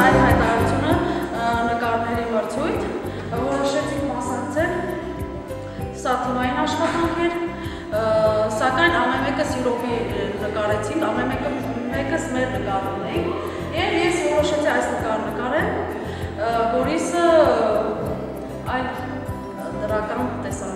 այդ հայտարարությունը նկարների մրցույթ, որոշեցինք մասնակցել սա թիմային աշխատանք էր, սակայն ամեն մեկս յուրոպի նկարեցինք, ամեն մեկը մեկս մեր նկարում էինք եւ ես որոշեցի այս նկարը նկարել, Բորիսը այդ դրական տեսա